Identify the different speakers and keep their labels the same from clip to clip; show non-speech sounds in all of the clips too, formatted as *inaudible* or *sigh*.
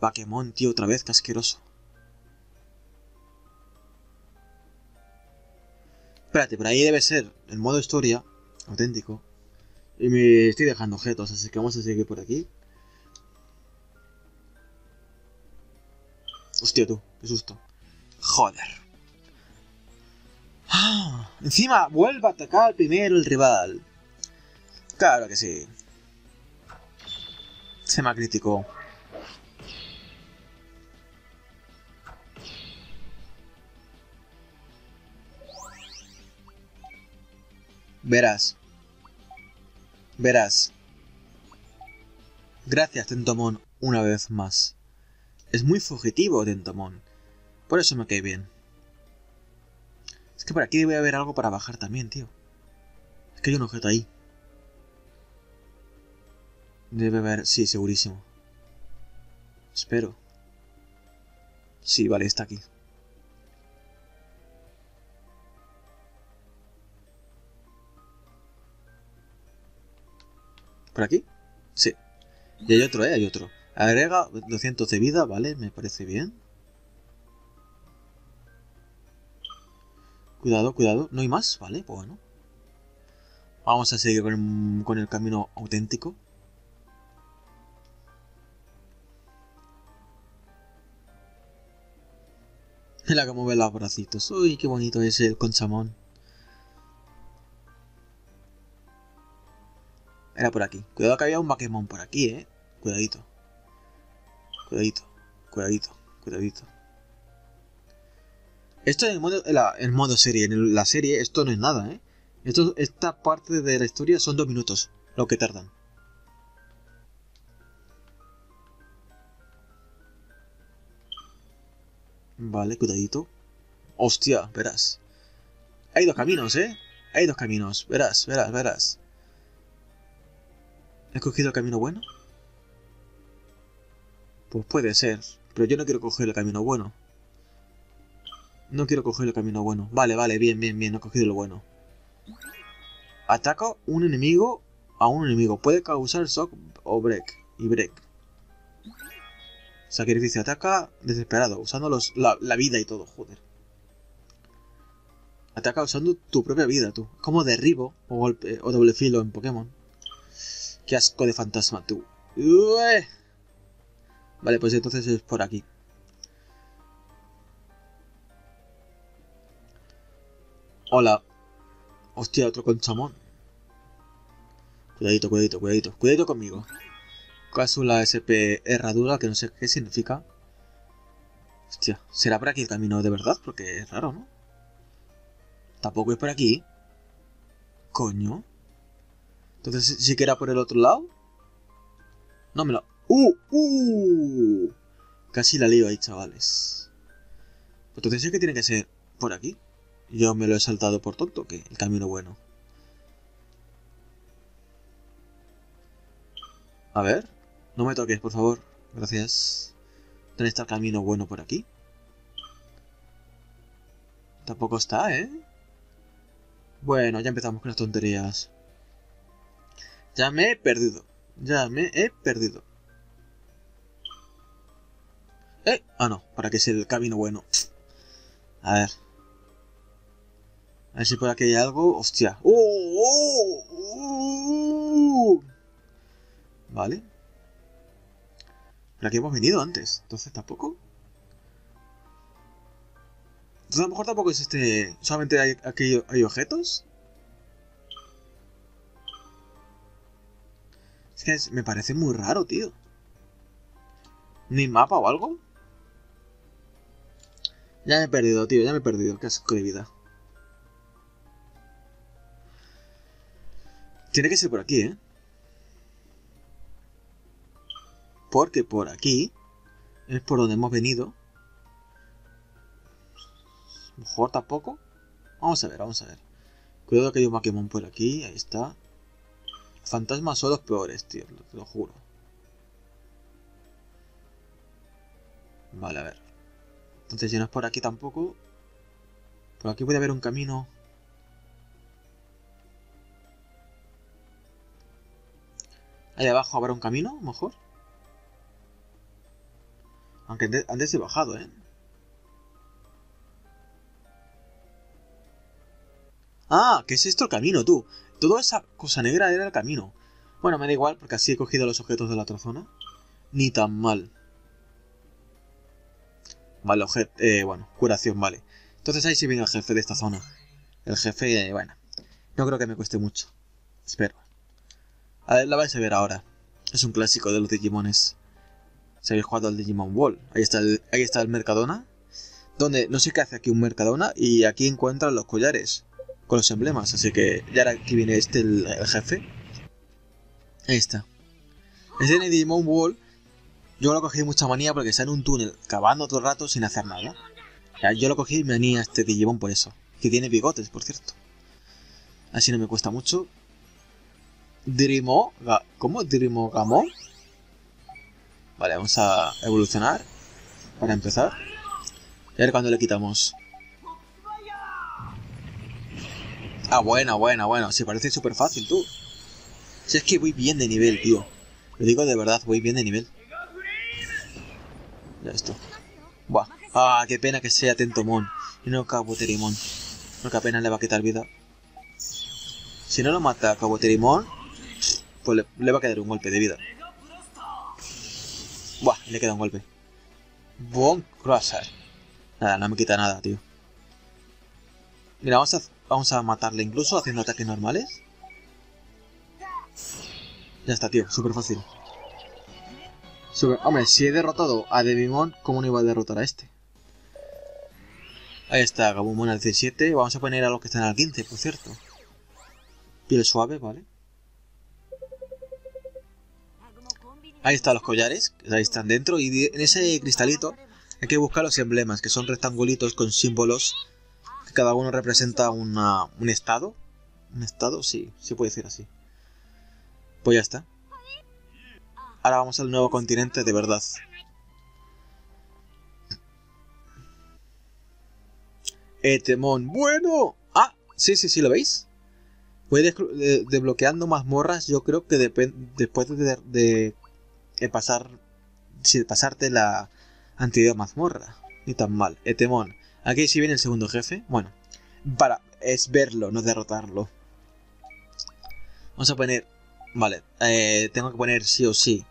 Speaker 1: Pokémon, tío, otra vez, qué asqueroso. Espérate, por ahí debe ser el modo historia auténtico. Y me estoy dejando objetos, así que vamos a seguir por aquí. Hostia, tú, qué susto. Joder. Ah, encima, vuelve a atacar primero el rival. Claro que sí. Se me criticó. Verás. Verás. Gracias, Tentomón, una vez más. Es muy fugitivo, Tentomón. Por eso me cae bien. Es que por aquí debe haber algo para bajar también, tío. Es que hay un objeto ahí. Debe haber... Sí, segurísimo. Espero. Sí, vale, está aquí. ¿Por aquí? Sí. Y hay otro, ¿eh? Hay otro. Agrega 200 de vida, vale, me parece bien. Cuidado, cuidado. ¿No hay más? Vale, pues bueno. Vamos a seguir con el camino auténtico. Mira cómo ve los bracitos. Uy, qué bonito es el conchamón. Era por aquí. Cuidado que había un Pokémon por aquí, eh. Cuidadito. Cuidadito. Cuidadito. Cuidadito. Esto en el modo, en modo serie. En la serie esto no es nada, eh. Esto, esta parte de la historia son dos minutos. Lo que tardan. Vale, cuidadito. Hostia, verás. Hay dos caminos, ¿eh? Hay dos caminos. Verás, verás, verás. ¿He cogido el camino bueno? Pues puede ser. Pero yo no quiero coger el camino bueno. No quiero coger el camino bueno. Vale, vale, bien, bien, bien. he cogido lo bueno. Ataca un enemigo a un enemigo. Puede causar shock o break. Y break. Sacrificio. Ataca desesperado. Usando los, la, vida y todo. Joder. Ataca usando tu propia vida, tú. Como derribo o, golpe, o doble filo en Pokémon. Qué asco de fantasma, tú. Vale, pues entonces es por aquí. Hola. Hostia, otro conchamón. Cuidadito, cuidadito, cuidadito. Cuidadito conmigo. Cápsula SP herradura, que no sé qué significa. Hostia, ¿será por aquí el camino de verdad? Porque es raro, ¿no? Tampoco es por aquí. Coño. Entonces, ¿sí que era por el otro lado? No me lo... ¡Uh! ¡Uh! Casi la lío ahí, chavales. Entonces sí que tiene que ser por aquí. Yo me lo he saltado por tonto, que el camino bueno. A ver. No me toques, por favor. Gracias. ¿Dónde está el camino bueno por aquí? Tampoco está, ¿eh? Bueno, ya empezamos con las tonterías. Ya me he perdido. Ya me he perdido. ¿Eh? Ah, no. Para que sea el camino bueno. A ver. A ver si por aquí hay algo. ¡Hostia! ¡Oh! ¡Oh! Vale. Pero aquí hemos venido antes. Entonces tampoco. Entonces a lo mejor tampoco es este... Solamente aquí hay objetos. Es que me parece muy raro, tío. ¿Ni mapa o algo? Ya me he perdido, tío, ya me he perdido. Qué asco de vida. Tiene que ser por aquí, ¿eh? Porque por aquí es por donde hemos venido. Mejor tampoco. Vamos a ver, vamos a ver. Cuidado que hay un Pokémon por aquí. Ahí está. Fantasmas son los peores, tío, lo juro. Vale, a ver. Entonces, si no es por aquí tampoco. Por aquí puede haber un camino. Ahí abajo habrá un camino, mejor. Aunque antes he bajado, ¿eh? Ah, ¿qué es esto el camino, tú? Toda esa cosa negra era el camino. Bueno, me da igual, porque así he cogido los objetos de la otra zona. Ni tan mal. Vale, objeto, eh, bueno, curación, vale. Entonces ahí sí viene el jefe de esta zona. El jefe, eh, bueno, no creo que me cueste mucho. Espero. A ver, la vais a ver ahora. Es un clásico de los Digimones. Si habéis jugado al Digimon Wall. Ahí está el, ahí está el Mercadona. Donde no sé qué hace aquí un Mercadona. Y aquí encuentran los collares. Con los emblemas. Así que ya aquí viene este, el, jefe. Ahí está. Este en Digimon Wall. Yo lo cogí mucha manía porque está en un túnel cavando todo el rato sin hacer nada. Ya, yo lo cogí y manía este Digimon por eso. Que tiene bigotes, por cierto. Así no me cuesta mucho. Dirimo... ¿Cómo? Dirimogamon. Vale, vamos a evolucionar. Para empezar. Y a ver cuándo le quitamos. Ah, buena, buena, bueno. Si parece súper fácil, tú. Si es que voy bien de nivel, tío. Lo digo de verdad, voy bien de nivel. Ya esto. Buah. Ah, qué pena que sea Tentomon. Y no Kabuterimon. Porque apenas le va a quitar vida. Si no lo mata a Kabuterimon, pues le, le va a quedar un golpe de vida. Buah, le queda un golpe. Bon Crusher. Nada, no me quita nada, tío. Mira, vamos a, vamos a matarle incluso haciendo ataques normales. Ya está, tío, súper fácil. Hombre, si he derrotado a Devimon, ¿cómo no iba a derrotar a este? Ahí está, Gabumon al 17. Vamos a poner a los que están al 15, por cierto. Piel suave, vale. Ahí están los collares, ahí están dentro. Y en ese cristalito hay que buscar los emblemas, que son rectangulitos con símbolos. Cada uno representa una- un estado. ¿Un estado? Sí, se puede decir así. Pues ya está. Ahora vamos al nuevo continente de verdad. Etemon. Bueno. Ah, sí, sí, sí, ¿lo veis? Voy de- desbloqueando mazmorras, yo creo que después de, de- pasar... Si pasarte la anterior mazmorra. Ni tan mal. Etemon. Aquí sí viene el segundo jefe. Bueno, para... Es verlo, no derrotarlo. Vamos a poner... Vale, eh, tengo que poner sí o sí.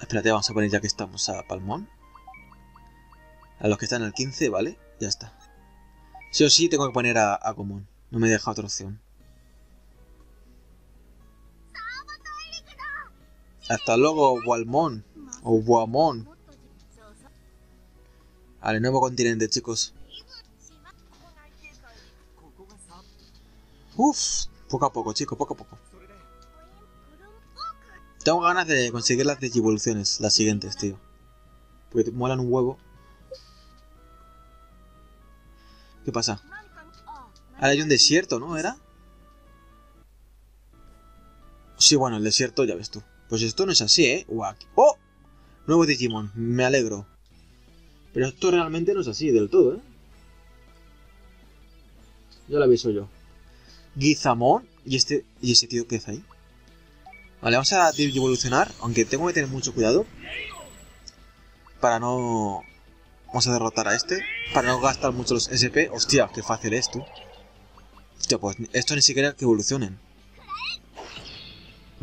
Speaker 1: Espérate, vamos a poner ya que estamos a Palmón. A los que están al 15, ¿vale? Ya está. Sí o sí tengo que poner a, a común. No me deja otra opción. Hasta luego, Walmón. O Guamón. Al nuevo continente, chicos. Uf, poco a poco, chicos, poco a poco. Tengo ganas de conseguir las digivoluciones, las siguientes, tío. Porque molan un huevo. ¿Qué pasa? Ahora hay un desierto, ¿no? ¿Era? Sí, bueno, el desierto ya ves tú. Pues esto no es así, ¿eh? ¡Oh! Nuevo Digimon, me alegro. Pero esto realmente no es así del todo, ¿eh? Ya lo aviso yo. Gizamon. ¿Y este, ¿Y ese tío qué hace ahí? Vale, vamos a evolucionar, aunque tengo que tener mucho cuidado. Para no... Vamos a derrotar a este. Para no gastar mucho los SP. Hostia, qué fácil es, tú. Hostia, pues esto ni siquiera que evolucionen.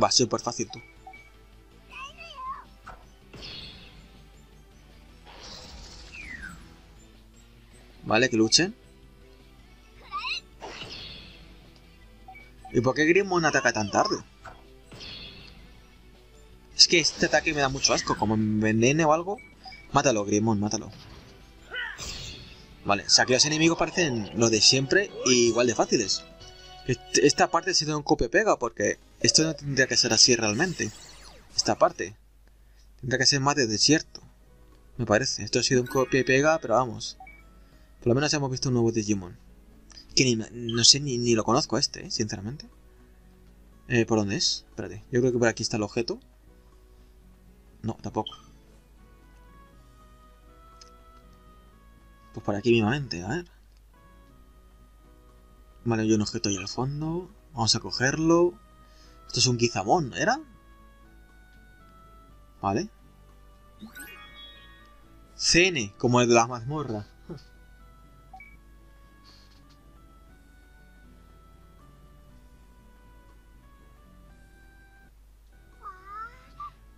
Speaker 1: Va, súper fácil, tú. Vale, que luchen. ¿Y por qué Grimmon ataca tan tarde? Es que este ataque me da mucho asco. Como envenene o algo. Mátalo, Grimmon, mátalo. Vale, o sea que los enemigos parecen los de siempre y igual de fáciles. Esta parte ha sido un copia-pega porque esto no tendría que ser así realmente. Esta parte. Tendría que ser más de desierto. Me parece. Esto ha sido un copia y pega, pero vamos. Por lo menos hemos visto un nuevo Digimon. Que ni, no sé ni, lo conozco este, ¿eh? sinceramente. Eh, ¿Por dónde es? Espérate. Yo creo que por aquí está el objeto. No, tampoco. Pues por aquí mismamente, a ver. Vale, hay un objeto ahí al fondo. Vamos a cogerlo. Esto es un Gizamon, ¿era? Vale. CN, como el de la mazmorra.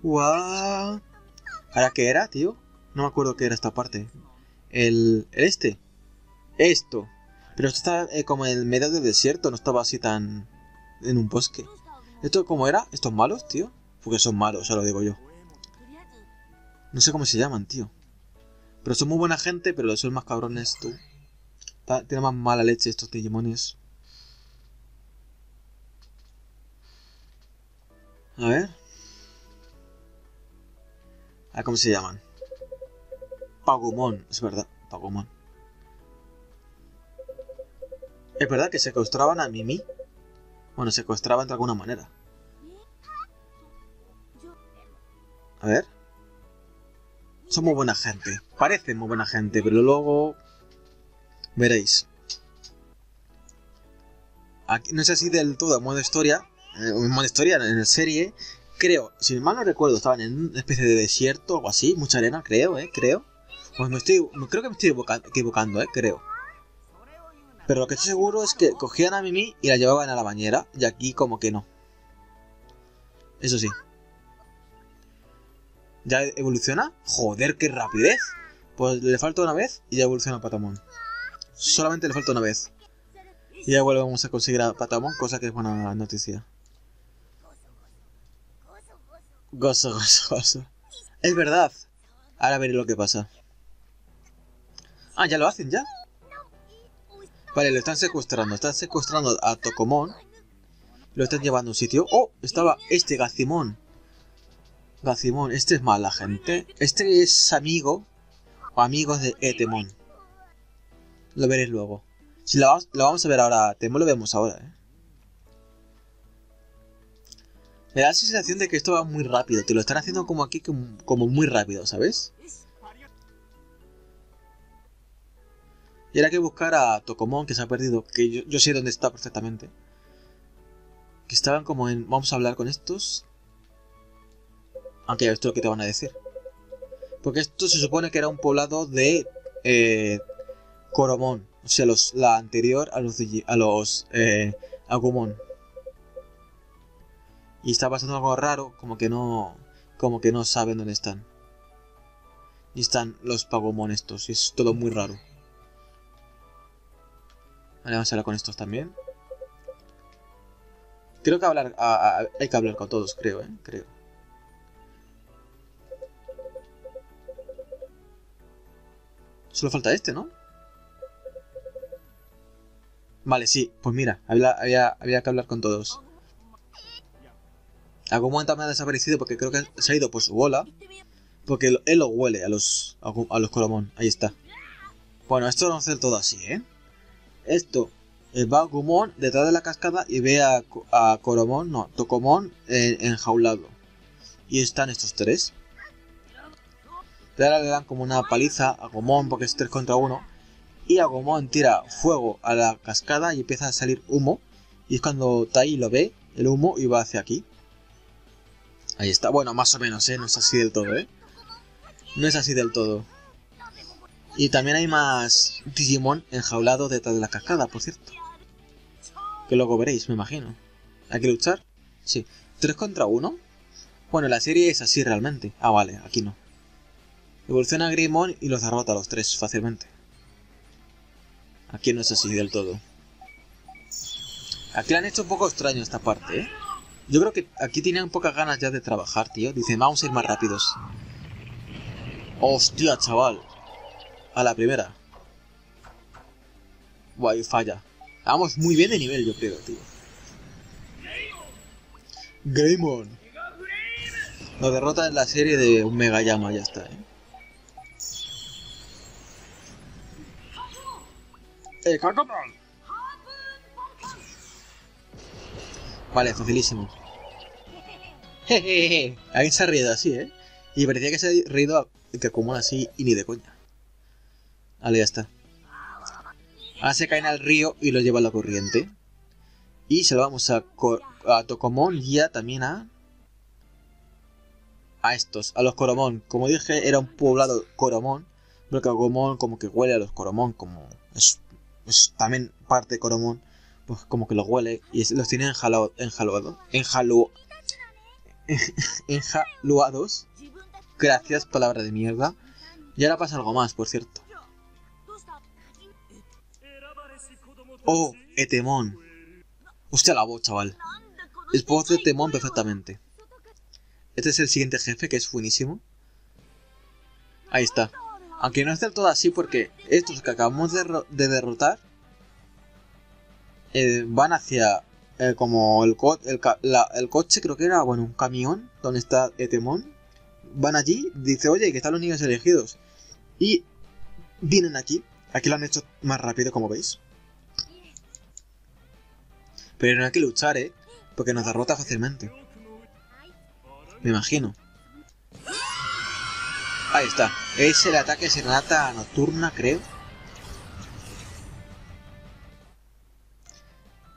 Speaker 1: ¡Guau! ¿Ahora qué era, tío? No me acuerdo qué era esta parte. El, el este. Esto. Pero esto está eh, como en medio del desierto, no estaba así tan... en un bosque. ¿Esto cómo era? ¿Estos malos, tío? Porque son malos, ya lo digo yo. No sé cómo se llaman, tío. Pero son muy buena gente, pero son más cabrones, tú. Tienen más mala leche estos Digimones. A ver. A cómo se llaman. Pagumon, es verdad, Pagumon. Es verdad que secuestraban a Mimi. Bueno, secuestraban de alguna manera. A ver. Son muy buena gente. Parecen muy buena gente, pero luego... Veréis. Aquí, no sé si del todo en modo historia. Eh, en modo historia, en la serie. Creo, si mal no recuerdo, estaban en una especie de desierto o algo así. Mucha arena, creo, eh, creo. Pues me estoy... Creo que me estoy equivocando, eh, creo. Pero lo que estoy seguro es que cogían a Mimi y la llevaban a la bañera. Y aquí como que no. Eso sí. ¿Ya evoluciona? Joder, qué rapidez. Pues le falta una vez y ya evoluciona Patamon. Solamente le falta una vez. Y ya volvemos a conseguir a Patamon, cosa que es buena noticia. Gozo, *laughs* gozo, gozo. Es verdad. Ahora veré lo que pasa. Ah, ya lo hacen, ya. Vale, lo están secuestrando. Están secuestrando a Tokomon. Lo están llevando a un sitio. ¡Oh! Estaba este Gacimón. Gacimón. Este es mala gente. Este es amigo. O amigos de Etemon. Lo veréis luego. Si lo, vamos a ver ahora. Temón lo vemos ahora, eh. Me da la sensación de que esto va muy rápido. Te lo están haciendo como aquí, como muy rápido, ¿sabes? Y ahora hay que buscar a Tokomon, que se ha perdido, que yo, sé dónde está perfectamente. Que estaban como en... Vamos a hablar con estos. Aunque esto es lo que te van a decir. Porque esto se supone que era un poblado de... Eh, Coromon. O sea, los, la anterior a los, a los eh, Agumon. Y está pasando algo raro, como que no... Como que no saben dónde están. Y están los Pagumon estos, y es todo muy raro. Vale, vamos a hablar con estos también. Creo que hablar, hay que hablar con todos, creo, ¿eh? Creo. Solo falta este, ¿no? Vale, sí. Pues mira, había, que hablar con todos. Algún me ha desaparecido porque creo que se ha ido por su bola. Porque él lo huele a los, a los Colomón. Ahí está. Bueno, esto vamos a hacer todo así, ¿eh? Esto, eh, va Gumon detrás de la cascada y ve a, a Coromon, no, Tocomón enjaulado. Y están estos tres. ahora le dan como una paliza a Gomón porque es 3 contra 1. Y a Gomón tira fuego a la cascada y empieza a salir humo. Y es cuando Tai lo ve, el humo, y va hacia aquí. Ahí está. Bueno, más o menos, ¿eh? No es así del todo, ¿eh? No es así del todo. Y también hay más Digimon enjaulados detrás de la cascada, por cierto. Que luego veréis, me imagino. ¿Hay que luchar? Sí. ¿Tres contra uno? Bueno, la serie es así realmente. Ah, vale, aquí no. Evoluciona Grimon y los derrota a los tres fácilmente. Aquí no es así del todo. Aquí le han hecho un poco extraño esta parte, ¿eh? Yo creo que aquí tenían pocas ganas ya de trabajar, tío. Dicen, vamos a ir más rápidos. Hostia, chaval. A la primera. Guay, falla. Vamos muy bien de nivel, yo creo, tío. Greymon. Lo derrota en la serie de un Mega Llama, ya está, eh. ¡Eh, Vale, facilísimo. Jejeje. *laughs* Alguien se ha reído así, ¿eh? Y parecía que se ha reído que como así y ni de coña. Vale, ya está. Ahora se caen al río y lo lleva a la corriente. Y se lo vamos a, a Tokomon y a, también a... a estos, a los Coromón. Como dije, era un poblado Coromón, porque Agumon como que huele a los Coromón, como es, también parte de Coromón, pues como que los huele y los tiene enjalo, enjaluados. Enjalu, *laughs* enjaluados. Gracias, palabra de mierda. Y ahora pasa algo más, por cierto. Oh, Etemón. Hostia la voz, chaval. Es voz de Temón perfectamente. Este es el siguiente jefe, que es buenísimo. Ahí está. Aunque no es del todo así porque estos que acabamos de, derrotar eh, van hacia eh, como el, el, coche, creo que era, bueno, un camión donde está Etemón. Van allí, dice, oye, que están los niños elegidos. Y vienen aquí. Aquí lo han hecho más rápido, como veis. Pero no hay que luchar, ¿eh? Porque nos derrota fácilmente. Me imagino. Ahí está. Es el ataque serenata nocturna, creo.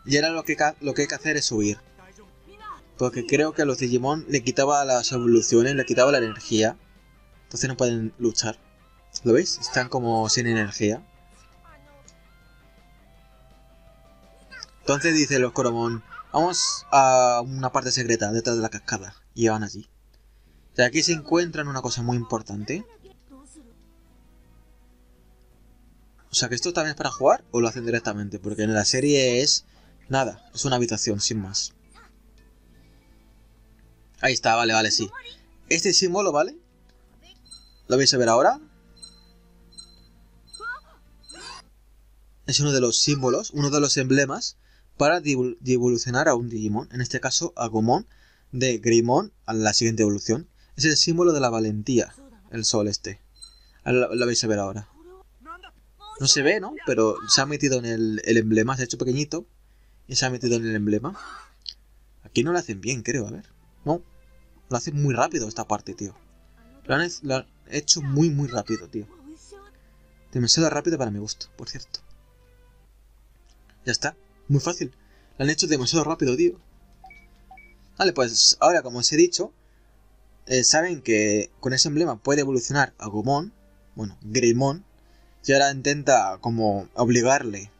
Speaker 1: Y ahora lo que, lo que hay que hacer es subir. Porque creo que a los Digimon le quitaba las evoluciones, le quitaba la energía. Entonces no pueden luchar. ¿Lo veis? Están como sin energía. Entonces dice los Coromon, vamos a una parte secreta detrás de la cascada. Y van allí. Y aquí se encuentran una cosa muy importante. O sea que esto también es para jugar o lo hacen directamente. Porque en la serie es nada, es una habitación sin más. Ahí está, vale, vale, sí. Este símbolo, ¿vale? ¿Lo vais a ver ahora? Es uno de los símbolos, uno de los emblemas para evolucionar a un Digimon, en este caso a Gomon de Greymon a la siguiente evolución. Es el símbolo de la valentía, el sol este. Lo, vais a ver ahora. No se ve, ¿no? Pero se ha metido en el, emblema, se ha hecho pequeñito y se ha metido en el emblema. Aquí no lo hacen bien, creo, a ver. No, lo hacen muy rápido esta parte, tío. Lo han, lo han hecho muy, muy rápido, tío. Demasiado rápido para mi gusto, por cierto. Ya está. Muy fácil. Lo han hecho demasiado rápido, tío. Vale, pues ahora como os he dicho, eh, saben que con ese emblema puede evolucionar a Gomon, bueno, Greymon, y ahora intenta como obligarle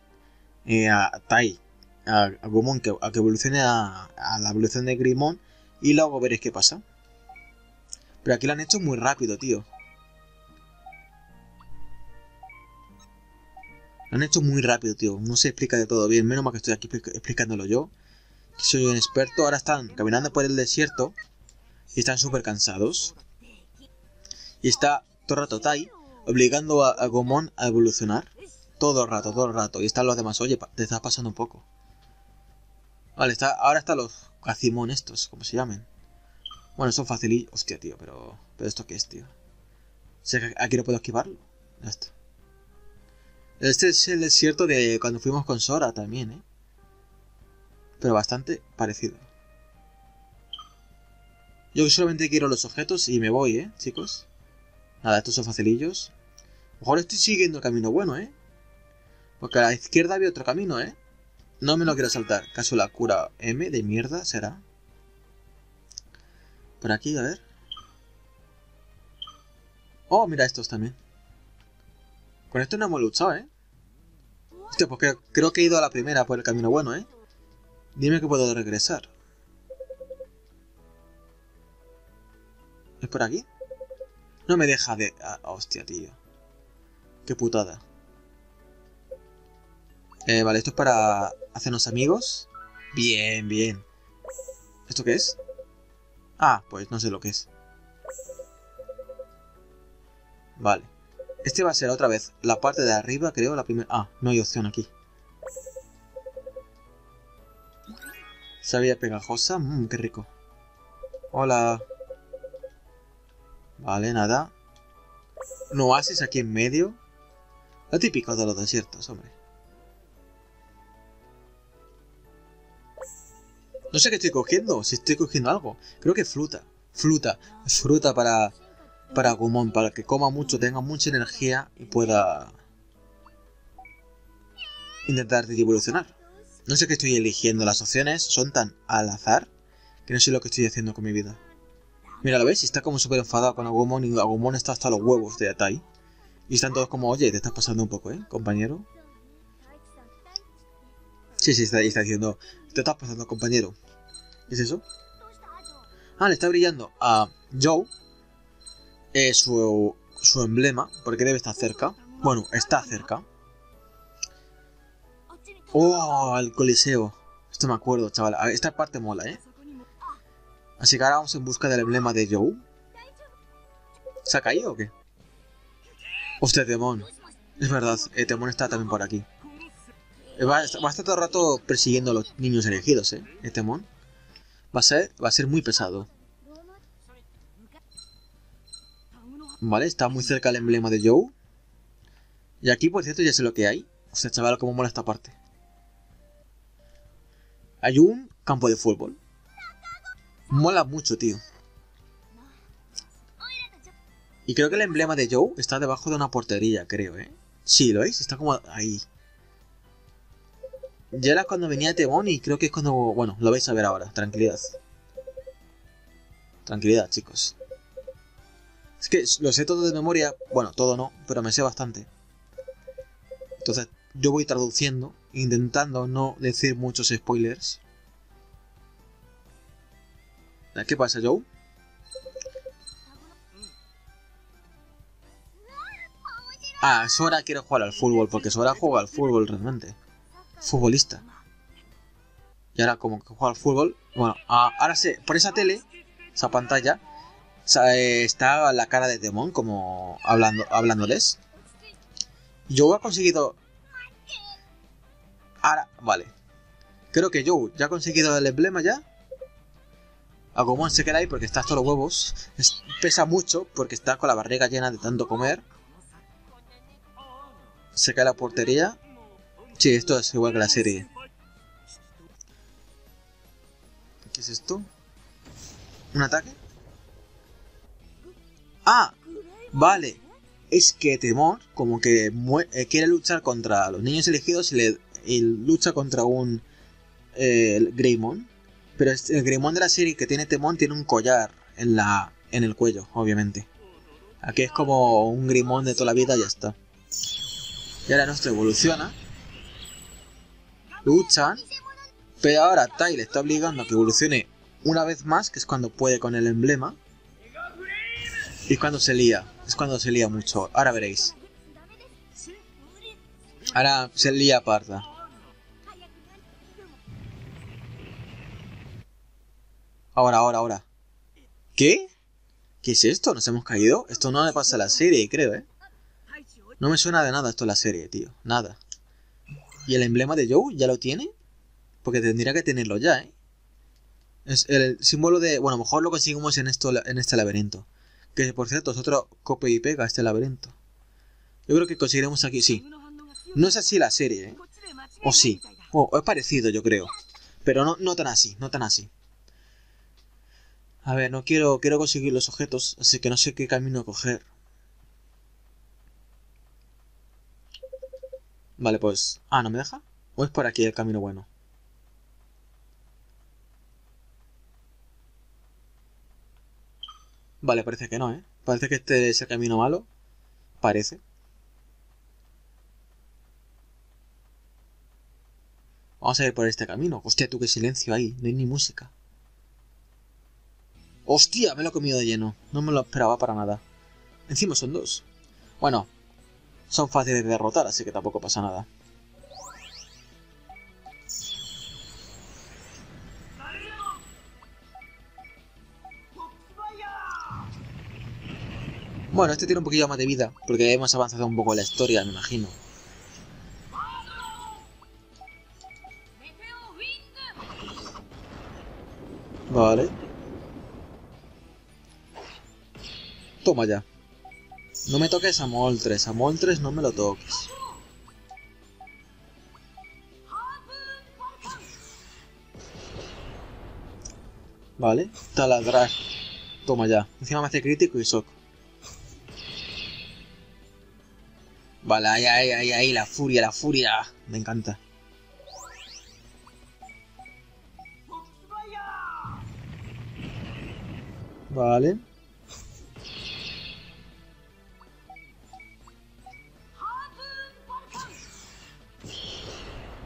Speaker 1: eh, a Tai, a, Gomon, que, a que evolucione a, la evolución de Greymon, y luego veréis qué pasa. Pero aquí lo han hecho muy rápido, tío. Lo han hecho muy rápido, tío. No se explica de todo bien. Menos mal que estoy aquí explicándolo yo. Soy un experto. Ahora están caminando por el desierto. Y están súper cansados. Y está todo el rato Tai obligando a, Gomon a evolucionar. Todo el rato, todo el rato. Y están los demás. Oye, te está pasando un poco. Vale, está, ahora están los Cacimón estos, como se llamen. Bueno, son facilillos. Hostia, tío, pero... ¿Pero esto qué es, tío? aquí no puedo esquivarlo. Ya está. Este es el desierto de cuando fuimos con Sora también, ¿eh? Pero bastante parecido. Yo solamente quiero los objetos y me voy, ¿eh, chicos? Nada, estos son facilillos. mejor estoy siguiendo el camino bueno, ¿eh? Porque a la izquierda había otro camino, ¿eh? No me lo quiero saltar. ¿Caso la cura M de mierda será? Por aquí, a ver. Oh, mira estos también. Con esto no hemos luchado, ¿eh? Hostia, pues creo, que he ido a la primera por el camino bueno, ¿eh? Dime que puedo regresar. ¿Es por aquí? No me deja de... Ah, hostia, tío. Qué putada. Eh, vale, esto es para hacernos amigos. Bien, bien. ¿Esto qué es? Ah, pues no sé lo que es. Vale. Este va a ser otra vez la parte de arriba, creo, la primera... Ah, no hay opción aquí. Sabía pegajosa. Mmm, qué rico. Hola. Vale, nada. Un oasis aquí en medio. Lo típico de los desiertos, hombre. No sé qué estoy cogiendo, si estoy cogiendo algo. Creo que fruta. Fruta. Fruta para para Gumon, para que coma mucho, tenga mucha energía y pueda intentar evolucionar. No sé qué estoy eligiendo, las opciones son tan al azar que no sé lo que estoy haciendo con mi vida. Mira, ¿lo ves? Está como súper enfadado con Agumon y Agumon está hasta los huevos de Atai. Y están todos como, oye, te estás pasando un poco, ¿eh, compañero? Sí, sí, está, está diciendo, te estás pasando, compañero. ¿Qué es eso? Ah, le está brillando a Joe eh, su, su emblema, porque debe estar cerca. Bueno, está cerca. ¡Oh! El coliseo. Esto me acuerdo, chaval. Esta parte mola, ¿eh? Así que ahora vamos en busca del emblema de Joe. ¿Se ha caído o qué? Hostia, Temón. Es verdad, eh, Temón está también por aquí. Eh, va, a estar todo el rato persiguiendo a los niños elegidos, ¿eh? El Temón. Va a ser, va a ser muy pesado. Vale, está muy cerca el emblema de Joe. Y aquí, por cierto, ya sé lo que hay. O sea, chaval, cómo mola esta parte. Hay un campo de fútbol. Mola mucho, tío. Y creo que el emblema de Joe está debajo de una portería, creo, ¿eh? Sí, ¿lo veis? Está como ahí. Ya era cuando venía Temón y creo que es cuando... Bueno, lo vais a ver ahora. Tranquilidad. Tranquilidad, chicos. Es que lo sé todo de memoria. Bueno, todo no, pero me sé bastante. Entonces, yo voy traduciendo, intentando no decir muchos spoilers. ¿Qué pasa, Joe? Ah, Sora quiere jugar al fútbol, porque Sora juega al fútbol realmente. Futbolista. Y ahora como que juega al fútbol... Bueno, ah, ahora sé, por esa tele, esa pantalla, eh, está la cara de Demon como hablando, hablándoles. Joe ha conseguido... Ahora, vale. Creo que Joe ya ha conseguido el emblema ya. Agumon se queda ahí porque está hasta los huevos. pesa mucho porque está con la barriga llena de tanto comer. Se cae la portería. Sí, esto es igual que la serie. ¿Qué es esto? ¿Un ataque? Ah, vale. Es que Temor como que eh, quiere luchar contra los niños elegidos y, le, lucha contra un eh, Greymon. Pero el Greymon de la serie que tiene Temón tiene un collar en, la, en el cuello, obviamente. Aquí es como un Greymon de toda la vida y ya está. Y ahora nuestro evoluciona. Lucha. Pero ahora Tai le está obligando a que evolucione una vez más, que es cuando puede con el emblema. Y cuando se lía. Es cuando se lía mucho. Ahora veréis. Ahora se lía parda. Ahora, ahora, ahora. ¿Qué? ¿Qué es esto? ¿Nos hemos caído? Esto no le pasa a la serie, creo, ¿eh? No me suena de nada esto la serie, tío. Nada. ¿Y el emblema de Joe ya lo tiene? Porque tendría que tenerlo ya, ¿eh? Es el símbolo de... Bueno, lo mejor lo conseguimos en, esto, en este laberinto. Que por cierto es otro copia y pega este laberinto. Yo creo que conseguiremos aquí, sí. No es así la serie, ¿eh? O sí. O es parecido, yo creo. Pero no, no tan así, no tan así. A ver, no quiero, quiero conseguir los objetos, así que no sé qué camino coger. Vale, pues... Ah, ¿no me deja? ¿O es por aquí el camino bueno? Vale, parece que no, ¿eh? Parece que este es el camino malo. Parece. Vamos a ir por este camino. Hostia, tú qué silencio ahí. No hay ni música. ¡Hostia! Me lo he comido de lleno. No me lo esperaba para nada. Encima son dos. Bueno, son fáciles de derrotar, así que tampoco pasa nada. Bueno, este tiene un poquillo más de vida, porque hemos avanzado un poco la historia, me imagino. Vale. Toma ya. No me toques a Moltres, a Moltres no me lo toques. Vale, taladrar. Toma ya. Encima me hace crítico y shock. Vale, ahí, ahí, ahí, ahí, la furia, la furia. Me encanta. Vale.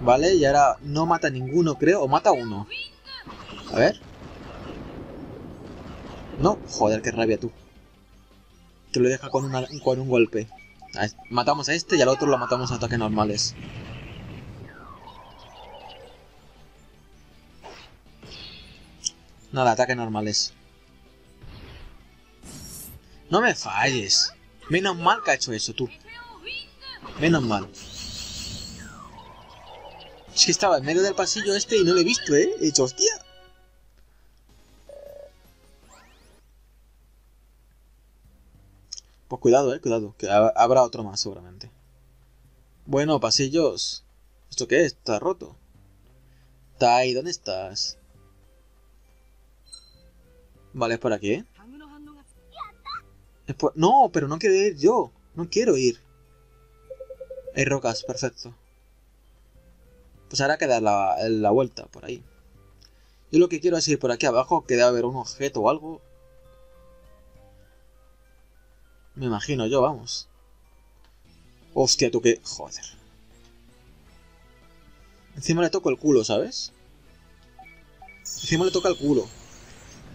Speaker 1: Vale, y ahora no mata ninguno, creo. O mata uno. A ver. No, joder, qué rabia tú. Que lo deja con, con un golpe. Matamos a este y al otro lo matamos a ataques normales. Nada, ataques normales. No me falles. Menos mal que ha hecho eso, tú. Menos mal. Es que estaba en medio del pasillo este y no lo he visto, ¿eh? He dicho, hostia. Pues cuidado, eh, cuidado, que habrá otro más seguramente. Bueno, pasillos. ¿Esto qué es? Está roto. Tai, ¿dónde estás? Vale, es por aquí, ¿eh? No, pero no quiero ir yo. No quiero ir. Hay rocas, perfecto. Pues ahora queda la, la vuelta por ahí. Yo lo que quiero es ir por aquí abajo, que debe haber un objeto o algo. Me imagino yo, vamos. Hostia, tú qué... Joder. Encima le toco el culo, ¿sabes? Encima le toca el culo.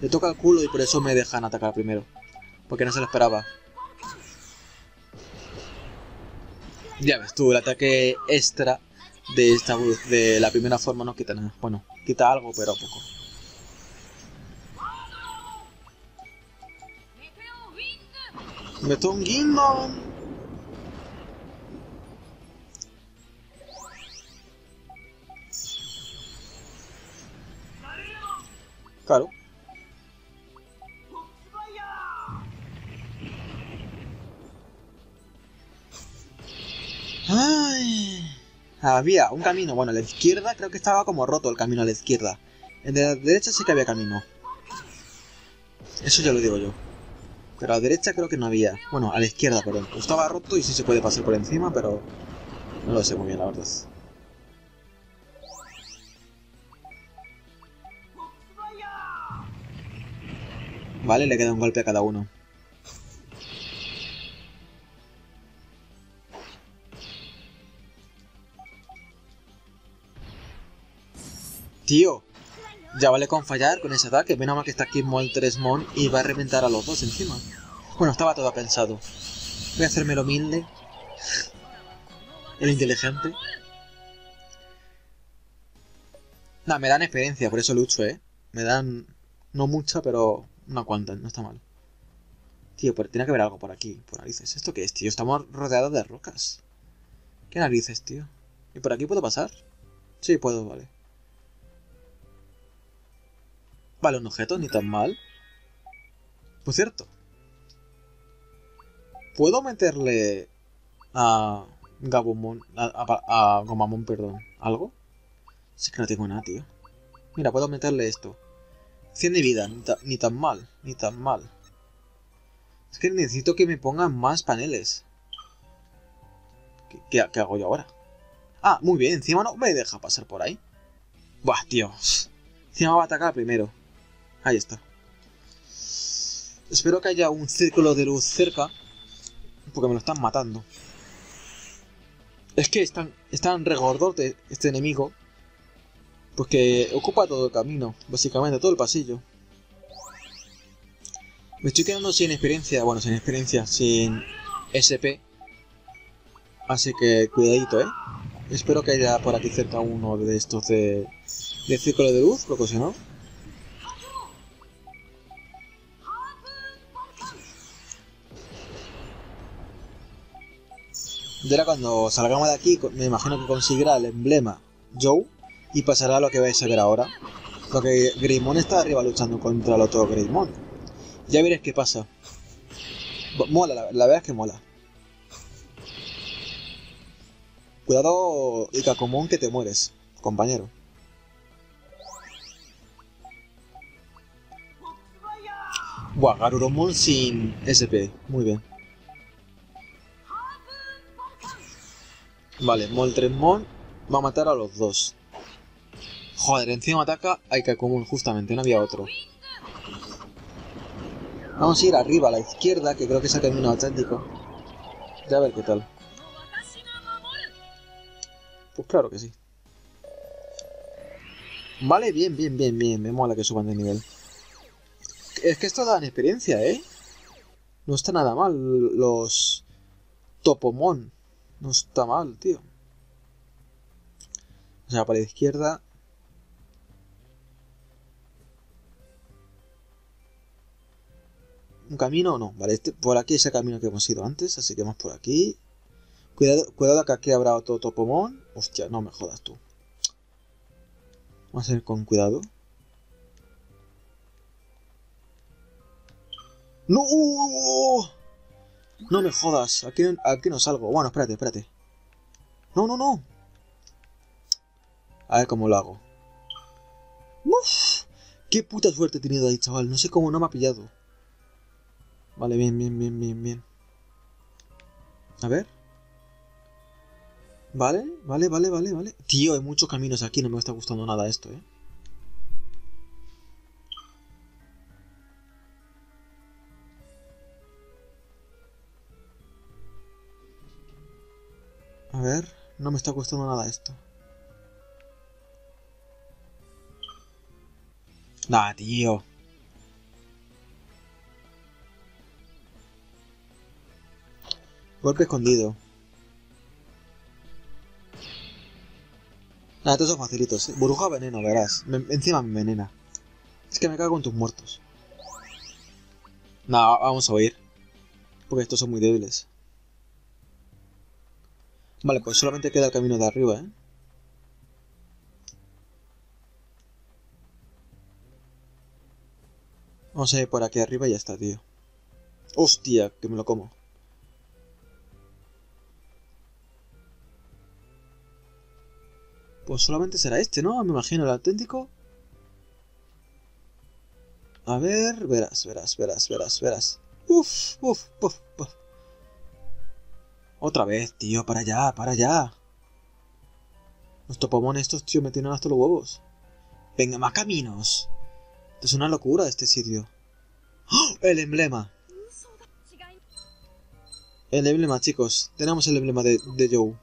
Speaker 1: Le toca el culo y por eso me dejan atacar primero. Porque no se lo esperaba. Ya ves tú, el ataque extra de esta de la primera forma no quita nada. Bueno, quita algo, pero poco. Meto un guindo. Claro. Ay. Había un camino, bueno, a la izquierda creo que estaba como roto el camino a la izquierda. En la derecha sí que había camino. Eso ya lo digo yo. Pero a la derecha creo que no había. Bueno, a la izquierda, perdón. estaba roto y sí se puede pasar por encima, pero... No lo sé muy bien, la verdad. Vale, le queda un golpe a cada uno. Tío, ya vale con fallar con ese ataque. Menos mal que está aquí Moltresmon y va a reventar a los dos encima. Bueno, estaba todo pensado. Voy a hacerme lo humilde. El inteligente. Nah, me dan experiencia, por eso lucho, ¿eh? Me dan... No mucha, pero una cuanta, no está mal. Tío, pero tiene que haber algo por aquí, por narices. ¿Esto qué es, tío? Estamos rodeados de rocas. ¿Qué narices, tío? ¿Y por aquí puedo pasar? Sí, puedo, vale. Vale, un objeto, ni tan mal. Por cierto. ¿Puedo meterle a Gabumon, a, Gomamon, perdón, algo? Si que no tengo nada, tío. Mira, puedo meterle esto. 100 de vida, ni, tan mal, ni tan mal. Es que necesito que me pongan más paneles. ¿Qué, qué hago yo ahora? Ah, muy bien, encima no me deja pasar por ahí. Buah, tío. Encima va a atacar primero. Ahí está. Espero que haya un círculo de luz cerca. Porque me lo están matando. Es que están, están regordos de este enemigo. Porque ocupa todo el camino. Básicamente todo el pasillo. Me estoy quedando sin experiencia. Bueno, sin experiencia. Sin SP. Así que cuidadito, ¿eh? Espero que haya por aquí cerca uno de estos de, de círculo de luz. Lo que si no. Y ahora cuando salgamos de aquí, me imagino que conseguirá el emblema Joe y pasará a lo que vais a ver ahora. Porque Greymon está arriba luchando contra el otro Greymon. Ya veréis qué pasa. Mola, la, verdad es que mola. Cuidado, Ikakomon, que te mueres, compañero. Buah, Garurumon sin SP. Muy bien. Vale, Moltresmon va a matar a los dos. Joder, encima ataca a común justamente, no había otro. Vamos a ir arriba, a la izquierda, que creo que es el camino auténtico. Ya a ver qué tal. Pues claro que sí. Vale, bien, bien, bien, bien. Me mola que suban de nivel. Es que esto da experiencia, ¿eh? No está nada mal. Los Topomon. No está mal, tío. O sea, para la izquierda. ¿Un camino o no? Vale, este, por aquí es el camino que hemos ido antes, así que vamos por aquí. Cuidado, cuidado que aquí habrá otro Topomon. Hostia, no me jodas tú. Vamos a ir con cuidado. ¡No! No me jodas. Aquí, aquí no salgo. Bueno, espérate, espérate. No, no, no. A ver cómo lo hago. ¡Qué puta suerte he tenido ahí, chaval! No sé cómo no me ha pillado. Vale, bien, bien, bien, bien, bien. A ver. Vale, vale, vale, vale, vale. Tío, hay muchos caminos aquí. No me está gustando nada esto, ¿eh? A ver, no me está gustando nada esto. Nah, tío. Golpe escondido. Nada, estos son facilitos. ¿eh? Burbuja veneno, verás. encima me envenena. Es que me cago en tus muertos. Nada, vamos a oír. Porque estos son muy débiles. Vale, pues solamente queda el camino de arriba, ¿eh? Vamos a ir por aquí arriba y ya está, tío. Hostia, que me lo como. Pues solamente será este, ¿no? Me imagino el auténtico. A ver, verás, verás, verás, verás, verás. Uf, uf, uf, uf. Otra vez, tío, para allá, para allá. Los topomones estos, tío, me tienen hasta los huevos. Venga, más caminos. Esto es una locura este sitio. ¡Oh! El emblema. El emblema, chicos. Tenemos el emblema de, de Joe.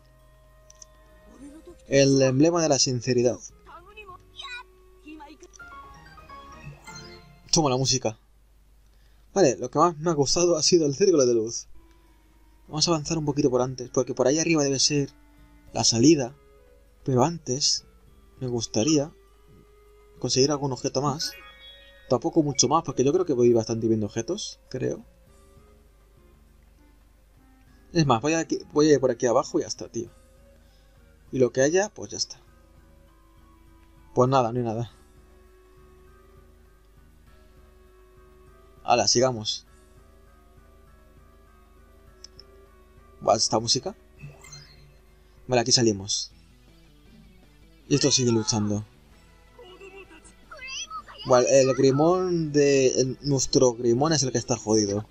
Speaker 1: El emblema de la sinceridad. Toma la música. Vale, lo que más me ha gustado ha sido el círculo de luz. Vamos a avanzar un poquito por antes, porque por ahí arriba debe ser la salida. Pero antes me gustaría conseguir algún objeto más. Tampoco mucho más, porque yo creo que voy bastante viendo objetos, creo. Es más, voy a, voy a ir por aquí abajo y ya está, tío. Y lo que haya, pues ya está. Pues nada, no hay nada. Hala, sigamos. Esta música? Vale, aquí salimos. Y esto sigue luchando. Vale, el Grimón de... nuestro Grimón es el que está jodido.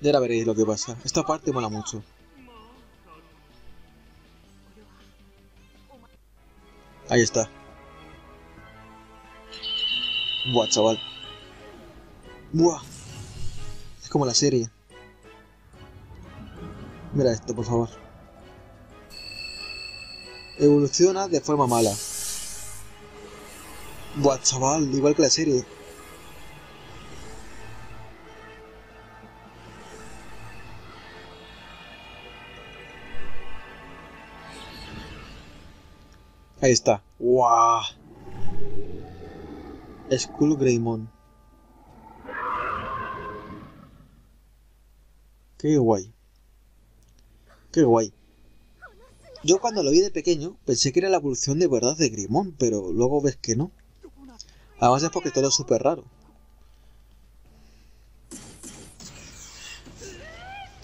Speaker 1: Ya ahora veréis lo que pasa. Esta parte mola mucho. Ahí está. Buah, chaval. Buah. Como la serie. Mira esto, por favor. Evoluciona de forma mala. Buah, chaval, igual que la serie. Ahí está. ¡Wow! Skull Greymon. Qué guay. Qué guay. Yo cuando lo vi de pequeño pensé que era la evolución de verdad de Grimón, pero luego ves que no. Además es porque todo es súper raro.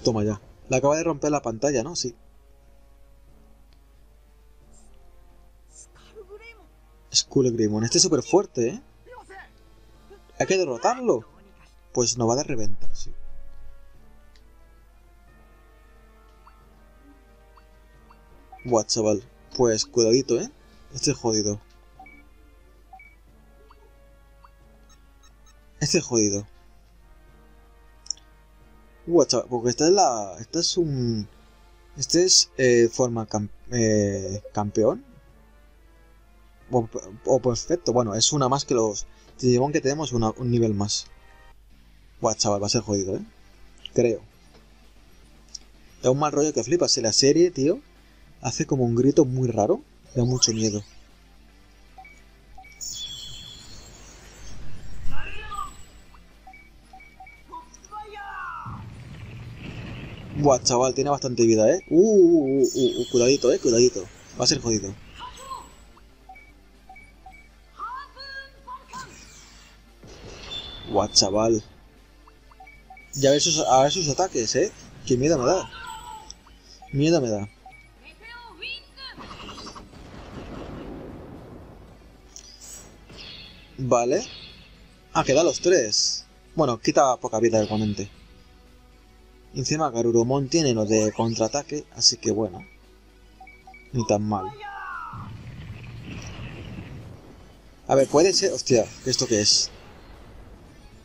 Speaker 1: Toma ya. Le acaba de romper la pantalla, ¿no? Sí. Skull Grimon. Este es súper fuerte, ¿eh? Hay que derrotarlo. Pues no va de reventar, sí. Buah, chaval. Pues cuidadito, ¿eh? Este es jodido. Este es jodido. Uh, chaval, porque esta es la... Esta es un... Este es eh, forma eh, campeón. O, perfecto. Bueno, es una más que los Digimon que tenemos una- un nivel más. Buah, chaval, va a ser jodido, ¿eh? Creo. Da un mal rollo que flipas. En la serie, tío, hace como un grito muy raro. Da mucho miedo. Buah, chaval, tiene bastante vida, ¿eh? Uh, uh, uh, uh, uh, cuidadito, eh, cuidadito. Va a ser jodido. Buah, chaval. Ya ves sus, a ver sus ataques, ¿eh? Qué miedo me da. Miedo me da. Vale. Ah, queda los tres. Bueno, quita poca vida igualmente. Y Encima Garurumon tiene lo de contraataque, así que bueno. Ni tan mal. A ver, puede ser... Hostia, ¿esto qué es?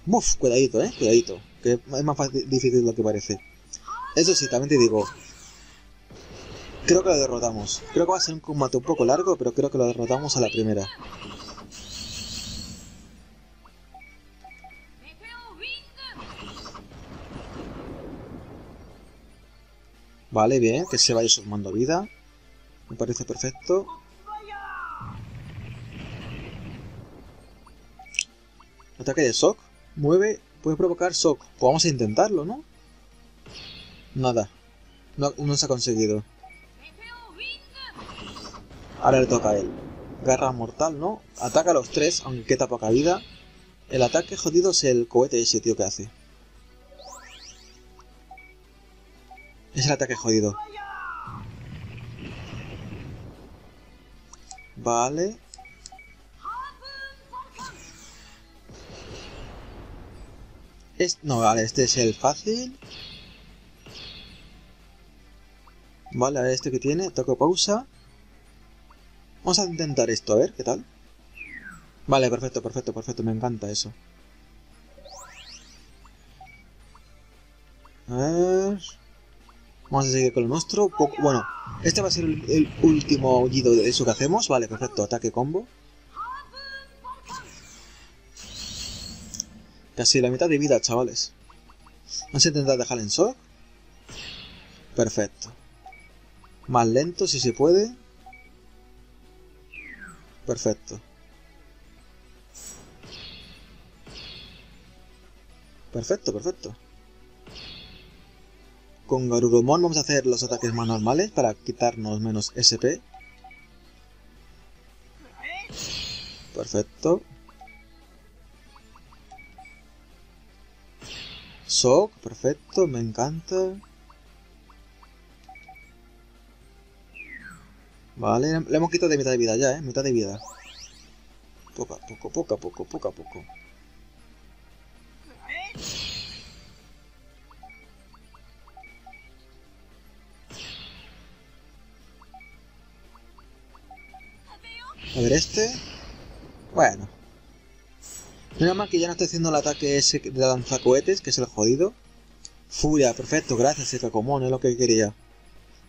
Speaker 1: Buf, cuidadito, eh, cuidadito. Que es más difícil de lo que parece. Eso sí, también te digo. Creo que lo derrotamos. Creo que va a ser un combate un poco largo, pero creo que lo derrotamos a la primera. Vale, bien, que se vaya sumando vida. Me parece perfecto. Ataque de shock. Mueve, puede provocar shock. Pues vamos a intentarlo, ¿no? Nada. No, no se ha conseguido. Ahora le toca a él. Garra mortal, ¿no? Ataca a los tres, aunque queda poca vida. El ataque jodido es el cohete ese, tío, que hace. Es el ataque jodido. Vale. Es, no, vale, este es el fácil. Vale, a ver este que tiene. Toco pausa. Vamos a intentar esto, a ver, ¿qué tal? Vale, perfecto, perfecto, perfecto. Me encanta eso. A ver... Vamos a seguir con lo nuestro. Bueno, este va a ser el, el último aullido de eso que hacemos. Vale, perfecto. Ataque combo. Casi la mitad de vida, chavales. Vamos a intentar dejar en shock. Perfecto. Más lento si se puede. Perfecto. Perfecto, perfecto. Con Garurumon vamos a hacer los ataques más normales para quitarnos menos SP. Perfecto. Shock, perfecto, me encanta. Vale, le hemos quitado de mitad de vida ya, ¿eh? Mitad de vida. Poco a poco, poco a poco, poco a poco. A ver este. Bueno. Menos mal que ya no estoy haciendo el ataque ese de lanzacohetes, que es el jodido. Furia, perfecto, gracias, Ekakomon, es lo que quería.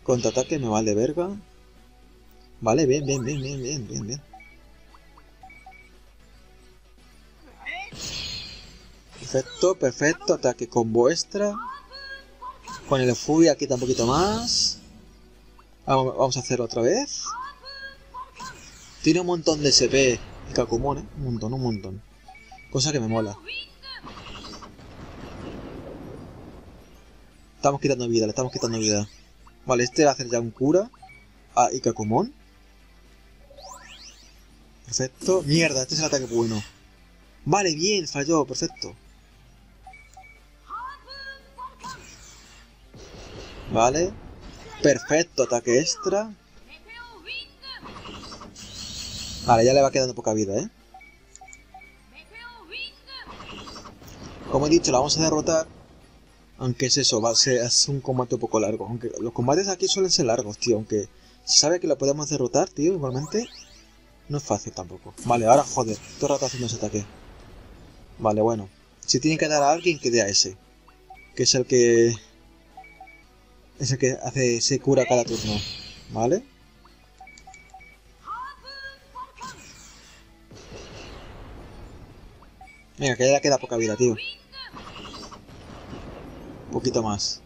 Speaker 1: Contraataque me vale verga. Vale, bien, bien, bien, bien, bien, bien, bien. Perfecto, perfecto, ataque combo extra. Con el Furia quita un poquito más. Vamos a hacerlo otra vez. Tiene un montón de SP y Kakumon, ¿eh? Un montón, un montón. Cosa que me mola. Estamos quitando vida, le estamos quitando vida. Vale, este va a hacer ya un cura. A Ikakumon. Perfecto. Mierda, este es el ataque bueno. Vale, bien, falló, perfecto. Vale. Perfecto, ataque extra. Vale, ya le va quedando poca vida, ¿eh? Como he dicho, la vamos a derrotar. Aunque es eso, va a ser es un combate un poco largo. Aunque los combates aquí suelen ser largos, tío. Aunque se sabe que lo podemos derrotar, tío, igualmente. No es fácil tampoco. Vale, ahora joder. Todo el rato haciendo ese ataque. Vale, bueno. Si tiene que dar a alguien, que dé a ese. Que es el que... Es el que hace... Se cura cada turno. ¿Vale? Venga, que ya queda poca vida, tío. Un poquito más.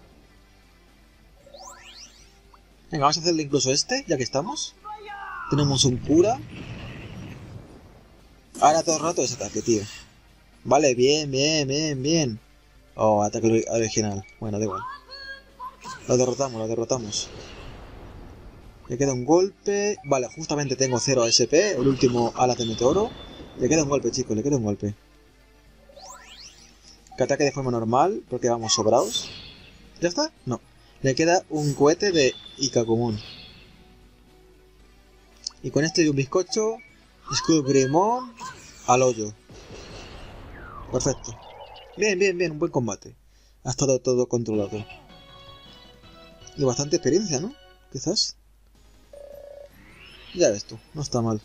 Speaker 1: Venga, vamos a hacerle incluso este, ya que estamos. Tenemos un cura. Ahora todo el rato ese ataque, tío. Vale, bien, bien, bien, bien. Oh, ataque original. Bueno, da igual. Lo derrotamos, lo derrotamos. Le queda un golpe. Vale, justamente tengo 0 SP. El último ala de meteoro. Le queda un golpe, chicos, le queda un golpe. Que ataque de forma normal, porque vamos sobrados. ¿Ya está? No. Le queda un cohete de Ikakumun. Y con este y un bizcocho, escudo Grimón al hoyo. Perfecto. Bien, bien, bien, un buen combate. Ha estado todo controlado. Y bastante experiencia, ¿no? Quizás. Ya ves tú, no está mal.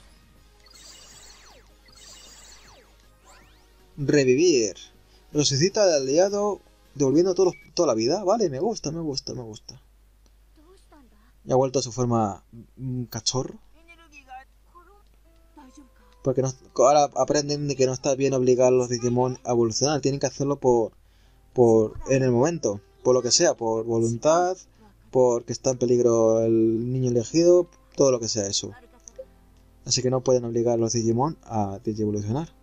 Speaker 1: Revivir. Resucita al aliado devolviendo todo, toda la vida. Vale, me gusta, me gusta, me gusta. Ya ha vuelto a su forma mm, cachorro. Porque ahora aprenden de que no está bien obligar a los Digimon a evolucionar. Tienen que hacerlo por, por en el momento. Por lo que sea. Por voluntad. Porque está en peligro el niño elegido. Todo lo que sea eso. Así que no pueden obligar a los Digimon a evolucionar.